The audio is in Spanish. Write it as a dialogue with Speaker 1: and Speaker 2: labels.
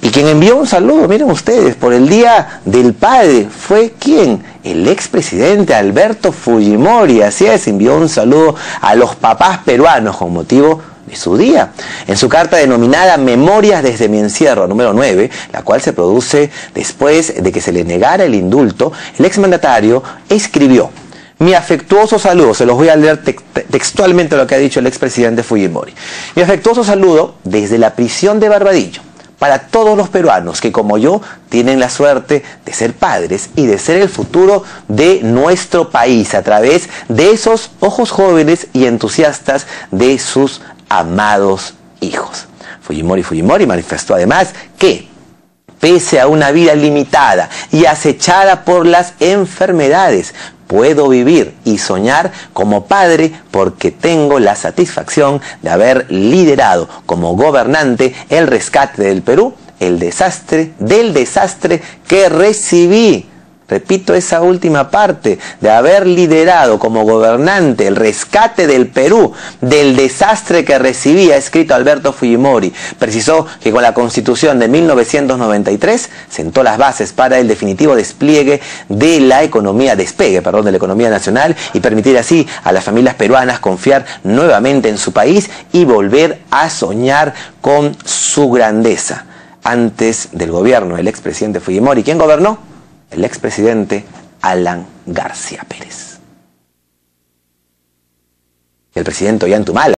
Speaker 1: Y quien envió un saludo, miren ustedes, por el Día del Padre, fue quien? El expresidente Alberto Fujimori, así es, envió un saludo a los papás peruanos con motivo de su día. En su carta denominada Memorias desde mi encierro, número 9, la cual se produce después de que se le negara el indulto, el exmandatario escribió, mi afectuoso saludo, se los voy a leer textualmente lo que ha dicho el expresidente Fujimori. Mi afectuoso saludo desde la prisión de Barbadillo para todos los peruanos que como yo tienen la suerte de ser padres y de ser el futuro de nuestro país a través de esos ojos jóvenes y entusiastas de sus amados hijos. Fujimori Fujimori manifestó además que pese a una vida limitada y acechada por las enfermedades, puedo vivir y soñar como padre porque tengo la satisfacción de haber liderado como gobernante el rescate del Perú, el desastre del desastre que recibí repito esa última parte, de haber liderado como gobernante el rescate del Perú del desastre que recibía, escrito Alberto Fujimori. Precisó que con la constitución de 1993 sentó las bases para el definitivo despliegue de la economía, despegue, perdón, de la economía nacional y permitir así a las familias peruanas confiar nuevamente en su país y volver a soñar con su grandeza. Antes del gobierno, el expresidente Fujimori, ¿quién gobernó? El expresidente Alan García Pérez. El presidente Ollantumala